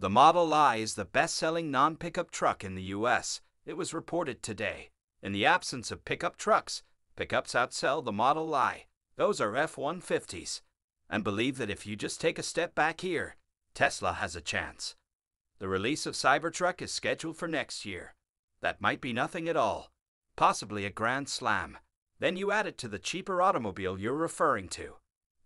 The Model Y is the best selling non pickup truck in the US, it was reported today. In the absence of pickup trucks, pickups outsell the Model Y. Those are F 150s. And believe that if you just take a step back here, Tesla has a chance. The release of Cybertruck is scheduled for next year. That might be nothing at all, possibly a grand slam. Then you add it to the cheaper automobile you're referring to.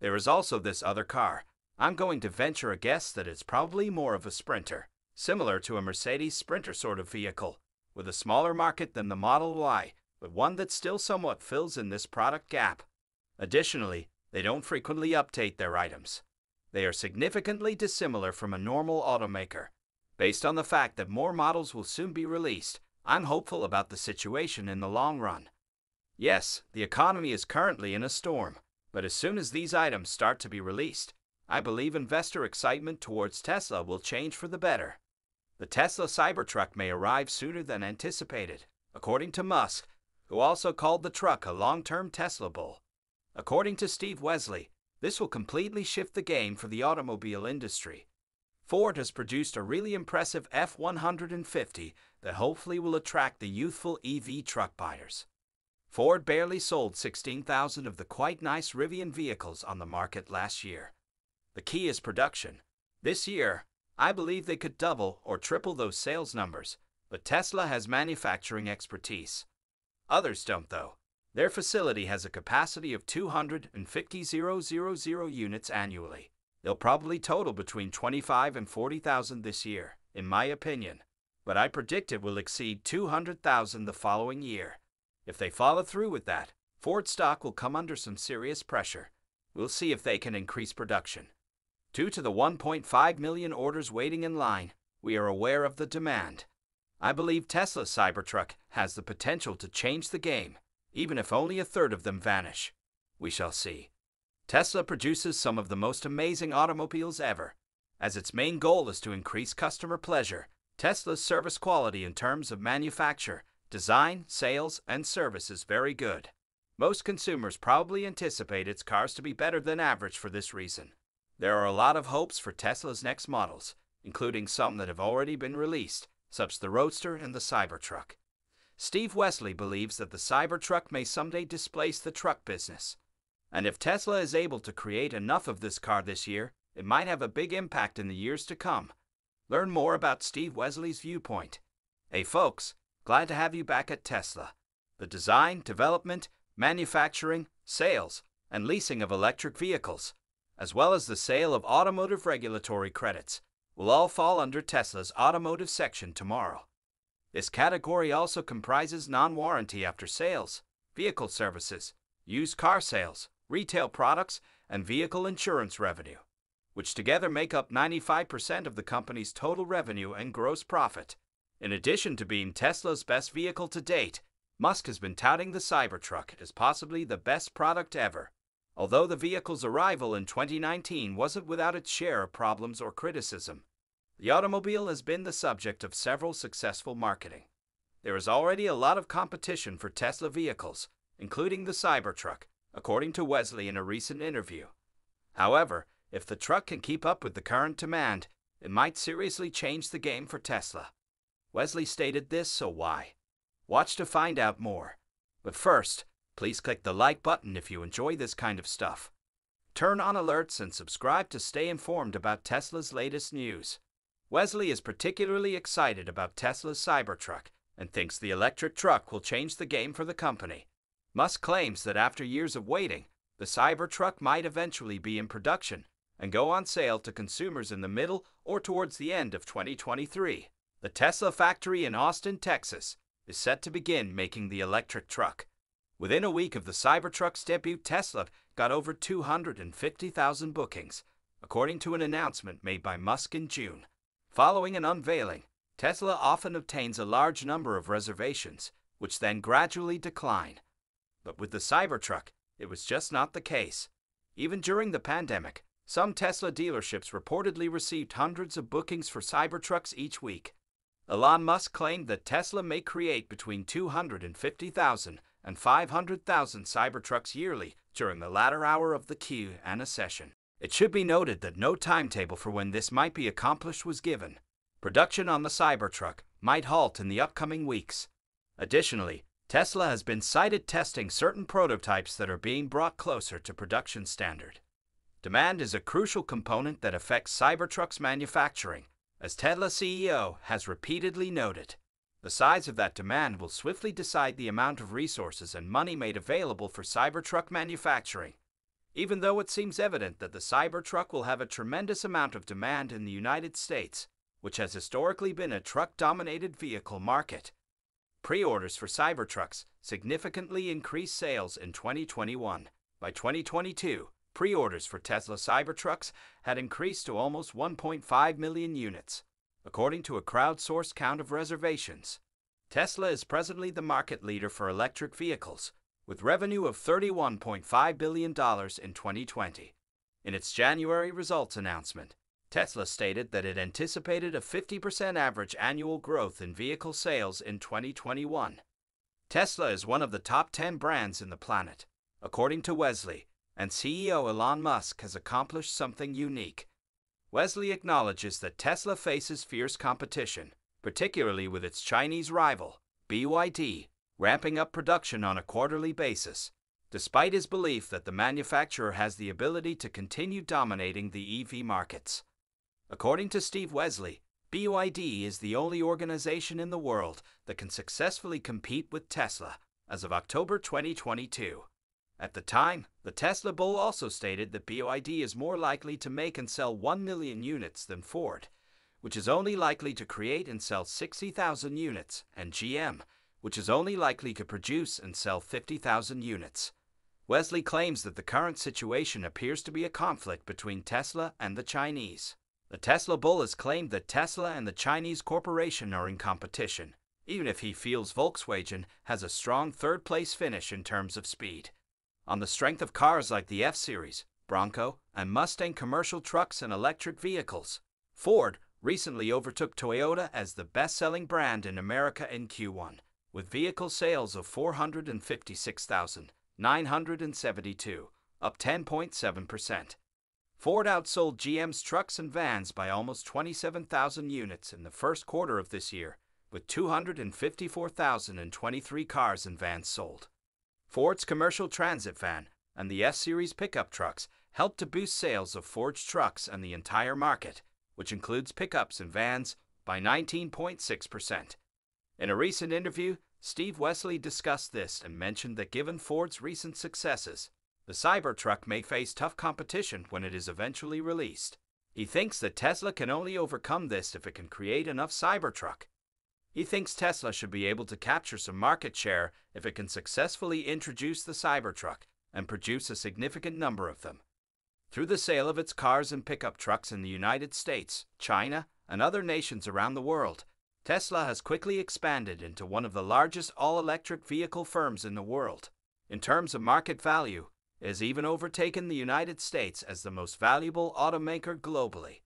There is also this other car. I'm going to venture a guess that it's probably more of a sprinter, similar to a Mercedes Sprinter sort of vehicle, with a smaller market than the Model Y, but one that still somewhat fills in this product gap. Additionally, they don't frequently update their items. They are significantly dissimilar from a normal automaker. Based on the fact that more models will soon be released, I'm hopeful about the situation in the long run. Yes, the economy is currently in a storm, but as soon as these items start to be released, I believe investor excitement towards Tesla will change for the better. The Tesla Cybertruck may arrive sooner than anticipated, according to Musk, who also called the truck a long term Tesla bull. According to Steve Westly, this will completely shift the game for the automobile industry. Ford has produced a really impressive F 150 that hopefully will attract the youthful EV truck buyers. Ford barely sold 16,000 of the quite nice Rivian vehicles on the market last year. The key is production. This year, I believe they could double or triple those sales numbers, but Tesla has manufacturing expertise. Others don't, though. Their facility has a capacity of 250,000 units annually. They'll probably total between 25 and 40,000 this year, in my opinion, but I predict it will exceed 200,000 the following year. If they follow through with that, Ford stock will come under some serious pressure. We'll see if they can increase production. Due to the 1.5 million orders waiting in line, we are aware of the demand. I believe Tesla's Cybertruck has the potential to change the game, even if only a third of them vanish. We shall see. Tesla produces some of the most amazing automobiles ever. As its main goal is to increase customer pleasure, Tesla's service quality in terms of manufacture Design, sales, and service is very good. Most consumers probably anticipate its cars to be better than average for this reason. There are a lot of hopes for Tesla's next models, including some that have already been released, such as the Roadster and the Cybertruck. Steve Westly believes that the Cybertruck may someday displace the truck business. And if Tesla is able to create enough of this car this year, it might have a big impact in the years to come. Learn more about Steve Westly's viewpoint. Hey folks, Glad to have you back at Tesla. The design, development, manufacturing, sales, and leasing of electric vehicles, as well as the sale of automotive regulatory credits, will all fall under Tesla's automotive section tomorrow. This category also comprises non warranty after sales, vehicle services, used car sales, retail products, and vehicle insurance revenue, which together make up 95% of the company's total revenue and gross profit. In addition to being Tesla's best vehicle to date, Musk has been touting the Cybertruck as possibly the best product ever. Although the vehicle's arrival in 2019 wasn't without its share of problems or criticism, the automobile has been the subject of several successful marketing. There is already a lot of competition for Tesla vehicles, including the Cybertruck, according to Westly in a recent interview. However, if the truck can keep up with the current demand, it might seriously change the game for Tesla. Westly stated this, so why? Watch to find out more. But first, please click the like button if you enjoy this kind of stuff. Turn on alerts and subscribe to stay informed about Tesla's latest news. Westly is particularly excited about Tesla's Cybertruck and thinks the electric truck will change the game for the company. Musk claims that after years of waiting, the Cybertruck might eventually be in production and go on sale to consumers in the middle or towards the end of 2023. The Tesla factory in Austin, Texas, is set to begin making the electric truck. Within a week of the Cybertruck's debut, Tesla got over 250,000 bookings, according to an announcement made by Musk in June. Following an unveiling, Tesla often obtains a large number of reservations, which then gradually decline. But with the Cybertruck, it was just not the case. Even during the pandemic, some Tesla dealerships reportedly received hundreds of bookings for Cybertrucks each week. Elon Musk claimed that Tesla may create between 250,000 and 500,000 Cybertrucks yearly during the latter hour of the Q&A session. It should be noted that no timetable for when this might be accomplished was given. Production on the Cybertruck might halt in the upcoming weeks. Additionally, Tesla has been cited testing certain prototypes that are being brought closer to production standard. Demand is a crucial component that affects Cybertruck's manufacturing, as Tesla CEO has repeatedly noted. The size of that demand will swiftly decide the amount of resources and money made available for Cybertruck manufacturing. Even though it seems evident that the Cybertruck will have a tremendous amount of demand in the United States, which has historically been a truck dominated vehicle market, pre orders for Cybertrucks significantly increased sales in 2021. By 2022, pre orders for Tesla Cybertrucks had increased to almost 1.5 million units, according to a crowdsourced count of reservations. Tesla is presently the market leader for electric vehicles, with revenue of $31.5 billion in 2020. In its January results announcement, Tesla stated that it anticipated a 50% average annual growth in vehicle sales in 2021. Tesla is one of the top 10 brands in the planet, according to Westly, and CEO Elon Musk has accomplished something unique. Westly acknowledges that Tesla faces fierce competition, particularly with its Chinese rival, BYD, ramping up production on a quarterly basis, despite his belief that the manufacturer has the ability to continue dominating the EV markets. According to Steve Westly, BYD is the only organization in the world that can successfully compete with Tesla as of October 2022. At the time, the Tesla Bull also stated that BYD is more likely to make and sell 1 million units than Ford, which is only likely to create and sell 60,000 units, and GM, which is only likely to produce and sell 50,000 units. Westly claims that the current situation appears to be a conflict between Tesla and the Chinese. The Tesla Bull has claimed that Tesla and the Chinese corporation are in competition, even if he feels Volkswagen has a strong third place finish in terms of speed. On the strength of cars like the F Series, Bronco, and Mustang commercial trucks and electric vehicles, Ford recently overtook Toyota as the best selling brand in America in Q1, with vehicle sales of 456,972, up 10.7%. Ford outsold GM's trucks and vans by almost 27,000 units in the first quarter of this year, with 254,023 cars and vans sold. Ford's commercial transit van and the S Series pickup trucks helped to boost sales of Ford's trucks and the entire market, which includes pickups and vans, by 19.6%. In a recent interview, Steve Westly discussed this and mentioned that given Ford's recent successes, the Cybertruck may face tough competition when it is eventually released. He thinks that Tesla can only overcome this if it can create enough Cybertruck. He thinks Tesla should be able to capture some market share if it can successfully introduce the Cybertruck and produce a significant number of them. Through the sale of its cars and pickup trucks in the United States, China, and other nations around the world, Tesla has quickly expanded into one of the largest all electric vehicle firms in the world. In terms of market value, it has even overtaken the United States as the most valuable automaker globally.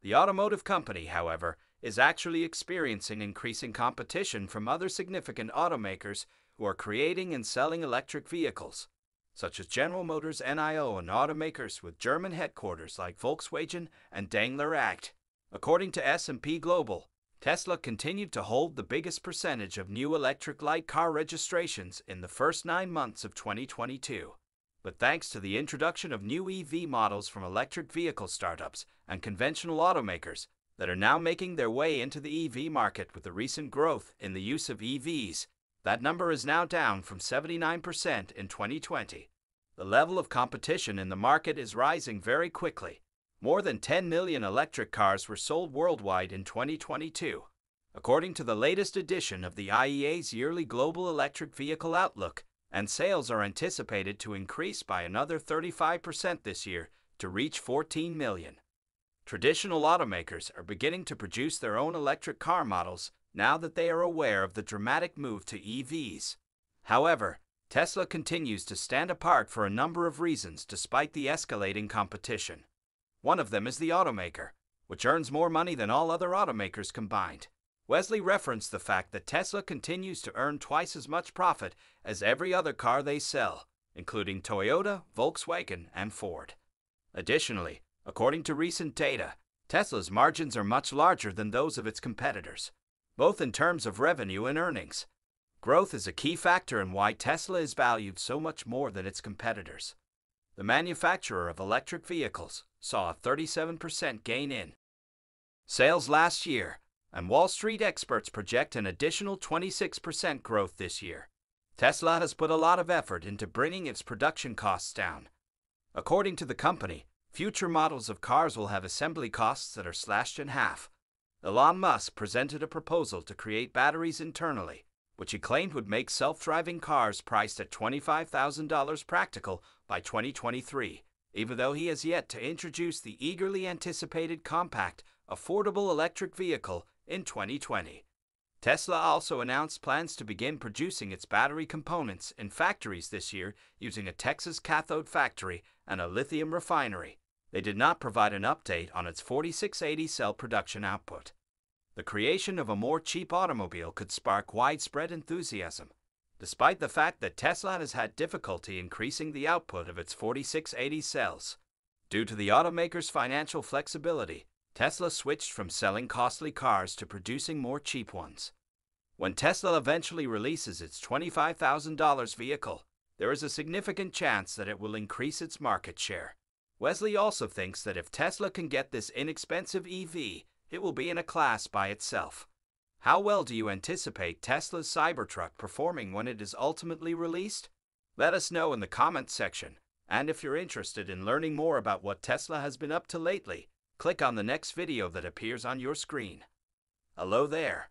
The automotive company, however, is actually experiencing increasing competition from other significant automakers who are creating and selling electric vehicles, such as General Motors NIO and automakers with German headquarters like Volkswagen and Daimler AG. According to S&P Global, Tesla continued to hold the biggest percentage of new electric light car registrations in the first 9 months of 2022. But thanks to the introduction of new EV models from electric vehicle startups and conventional automakers, that are now making their way into the EV market with the recent growth in the use of EVs. That number is now down from 79% in 2020. The level of competition in the market is rising very quickly. More than 10 million electric cars were sold worldwide in 2022. According to the latest edition of the IEA's yearly Global Electric Vehicle Outlook, and sales are anticipated to increase by another 35% this year to reach 14 million. Traditional automakers are beginning to produce their own electric car models now that they are aware of the dramatic move to EVs. However, Tesla continues to stand apart for a number of reasons despite the escalating competition. One of them is the automaker, which earns more money than all other automakers combined. Westly referenced the fact that Tesla continues to earn twice as much profit as every other car they sell, including Toyota, Volkswagen, and Ford. Additionally, according to recent data, Tesla's margins are much larger than those of its competitors, both in terms of revenue and earnings. Growth is a key factor in why Tesla is valued so much more than its competitors. The manufacturer of electric vehicles saw a 37% gain in sales last year, and Wall Street experts project an additional 26% growth this year. Tesla has put a lot of effort into bringing its production costs down. According to the company, future models of cars will have assembly costs that are slashed in half. Elon Musk presented a proposal to create batteries internally, which he claimed would make self driving cars priced at $25,000 practical by 2023, even though he has yet to introduce the eagerly anticipated compact, affordable electric vehicle in 2020. Tesla also announced plans to begin producing its battery components in factories this year using a Texas cathode factory and a lithium refinery. They did not provide an update on its 4680 cell production output. The creation of a more cheap automobile could spark widespread enthusiasm, despite the fact that Tesla has had difficulty increasing the output of its 4680 cells. Due to the automaker's financial flexibility, Tesla switched from selling costly cars to producing more cheap ones. When Tesla eventually releases its $25,000 vehicle, there is a significant chance that it will increase its market share. Westly also thinks that if Tesla can get this inexpensive EV, it will be in a class by itself. How well do you anticipate Tesla's Cybertruck performing when it is ultimately released? Let us know in the comments section. And if you're interested in learning more about what Tesla has been up to lately, click on the next video that appears on your screen. Hello there.